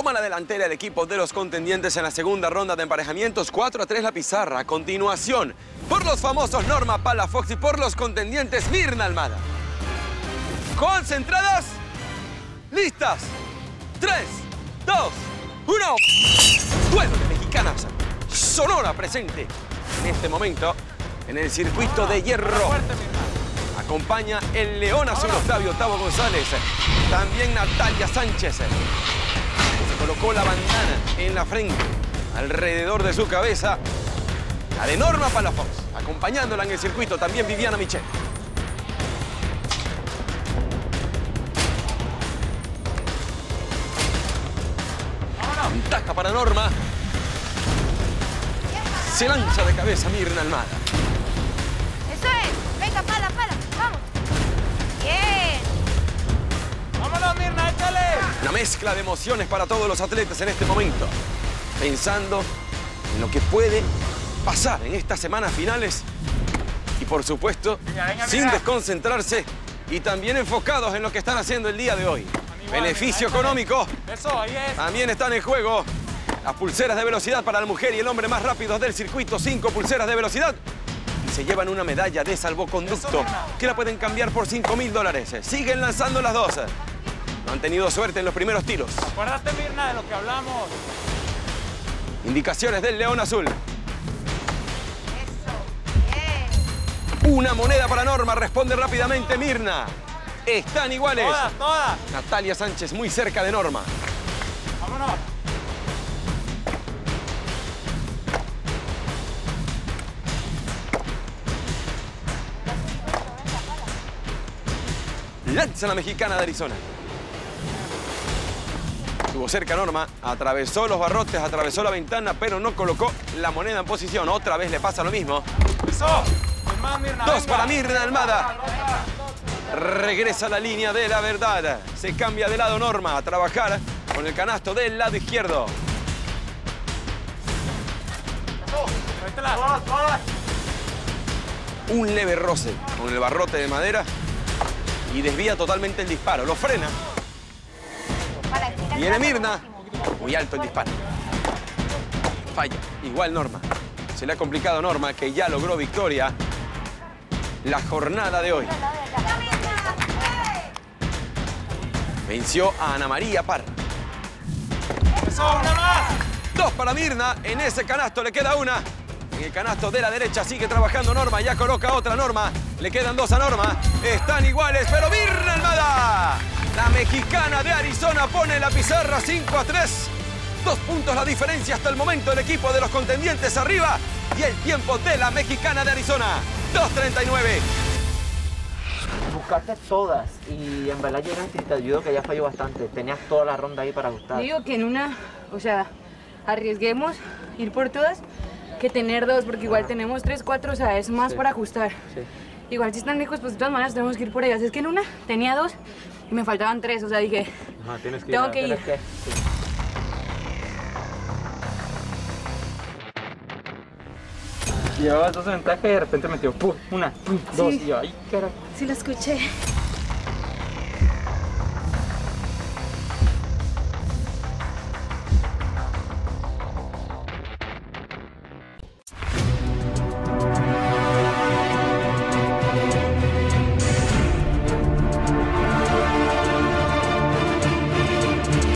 Toma la delantera el equipo de los contendientes en la segunda ronda de emparejamientos. 4 a 3 la pizarra. A continuación, por los famosos Norma Palafox y por los contendientes Mirna Almada. Concentradas. Listas. 3, 2, 1. Duelo de mexicanas. Sonora presente en este momento en el circuito de hierro. Acompaña el León Azul Octavio Tavo González. También Natalia Sánchez. Colocó la bandana en la frente, alrededor de su cabeza. La de Norma Palafox. Acompañándola en el circuito también Viviana Michel. Ventaja para Norma. Se lanza de cabeza Mirna Almada. Mezcla de emociones para todos los atletas en este momento. Pensando en lo que puede pasar en estas semanas finales. Y por supuesto, Venga, venga, sin desconcentrarse y también enfocados en lo que están haciendo el día de hoy. Beneficio échale. económico. Eso, ahí es. También están en juego las pulseras de velocidad para la mujer y el hombre más rápidos del circuito. Cinco pulseras de velocidad. Y se llevan una medalla de salvoconducto Eso, que la pueden cambiar por 5 mil dólares. Siguen lanzando las dos. No han tenido suerte en los primeros tiros. Acuérdate, Mirna, de lo que hablamos. Indicaciones del León Azul. Eso. Bien. Una moneda para Norma. Responde rápidamente Mirna. Están iguales. Todas, todas. Natalia Sánchez muy cerca de Norma. Vámonos. Lanza la mexicana de Arizona. Estuvo cerca Norma, atravesó los barrotes, atravesó la ventana, pero no colocó la moneda en posición. Otra vez le pasa lo mismo. Dos para Mirna Almada. Regresa a la línea de la verdad. Se cambia de lado Norma a trabajar con el canasto del lado izquierdo. Un leve roce con el barrote de madera y desvía totalmente el disparo. Lo frena. Viene Mirna. Muy alto el disparo. Falla. Igual Norma. Se le ha complicado a Norma que ya logró victoria la jornada de hoy. Venció a Ana María Parra. Eso, una más. Dos para Mirna. En ese canasto le queda una. En el canasto de la derecha sigue trabajando Norma. Ya coloca otra Norma. Le quedan dos a Norma. Están iguales, pero Mirna Almada. La mexicana de Arizona pone la pizarra 5 a 3. Dos puntos la diferencia hasta el momento el equipo de los contendientes arriba. Y el tiempo de la mexicana de Arizona. 2.39. Buscaste todas y en verdad llegaste y te ayudo que ya falló bastante. Tenías toda la ronda ahí para ajustar. Digo que en una, o sea, arriesguemos ir por todas que tener dos, porque igual tenemos tres, cuatro, o sea, es más Sí. para ajustar. Sí. Igual si están lejos, pues de todas maneras tenemos que ir por ellas. Es que en una tenía dos y me faltaban tres, o sea, dije, Ajá, tienes Tengo a- que ir. que- sí. Llevabas dos ventajas y de repente metió pum, una, pum, dos. Sí. Y yo, ay, carajo. sí la escuché.